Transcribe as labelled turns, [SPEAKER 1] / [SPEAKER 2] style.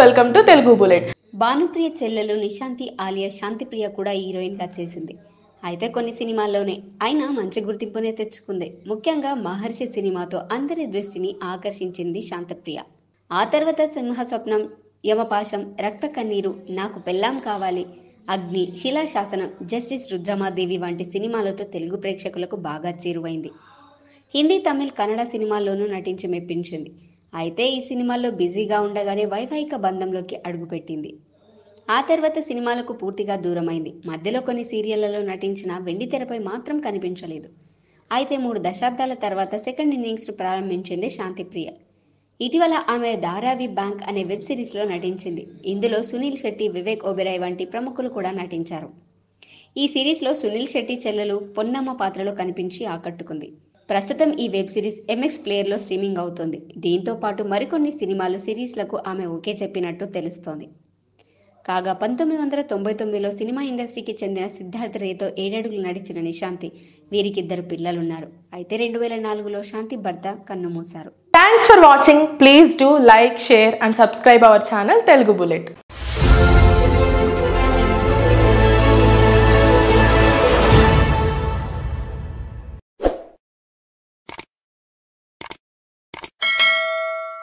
[SPEAKER 1] Welcome to Telugu bullet.
[SPEAKER 2] Bhanupriya చెల్లెలు నిశాంతి ఆలియా శాంతిప్రియ కూడా హీరోయిన్గా చేసింది. అయితే కొన్ని సినిమాల్లోనే అయినా మంచి గుర్తింపునే తెచ్చుకుంది. ముఖ్యంగా మహర్షి సినిమాతో అందరి దృష్టిని ఆకర్షించింది శాంతప్రియ. ఆ తర్వాత సింహ స్వప్నం యమపాశం రక్త కన్నీరు నాకు పెళ్ళాం కావాలి అగ్ని శిలాశాసనం జస్టిస్ రుద్రమాదేవి వంటి సినిమాలతో తెలుగు ప్రేక్షకులకు బాగా చేరువైంది. హిందీ తమిళ్ కన్నడ సినిమాల్లోనూ నటించి మెప్పించింది. అయితే ఈ సినిమాల్లో బిజీగా ఉండగానే వైవాహిక బంధంలోకి అడుగుపెట్టింది. ఆ తర్వాత సినిమాలకు పూర్తిగా దూరమైంది. మధ్యలో కొన్ని సీరియళ్ళలో నటించిన వెండి తెరపై మాత్రం కనిపించలేదు. అయితే మూడు దశాబ్దాల తర్వాత సెకండ్ ఇన్నింగ్స్ ప్రారంభించింది శాంతిప్రియ. ఇటీవల ఆమె ధారావి బ్యాంక్ అనే వెబ్ సిరీస్లో నటించింది. ఇందులో సునీల్ శెట్టి వివేక్ ఓబెరాయ్ వంటి ప్రముఖులు కూడా నటించారు. ఈ సిరీస్లో సునీల్ శెట్టి చెల్లెలు పొన్నమ్మ పాత్రలో కనిపించి ఆకట్టుకుంది. ప్రస్తుతం ఈ వెబ్ సిరీస్ ఎంఎక్స్ ప్లేయర్లో స్ట్రీమింగ్ అవుతుంది. దీంతో పాటు మరికొన్ని సినిమాలు సిరీస్లకు ఆమె ఓకే చెప్పినట్టు తెలుస్తోంది. కాగా పంతొమ్మిది వందల తొంభై తొమ్మిదిలో సినిమా ఇండస్ట్రీకి చెందిన సిద్ధార్థ్ రేతో ఏడడుగులు నడిచిన నిశాంతి వీరికిద్దరు పిల్లలున్నారు. అయితే రెండు వేల నాలుగులో శాంతి భర్త కన్నుమూశారు
[SPEAKER 1] thanks for watching please do like share and subscribe our channel Telugu bullet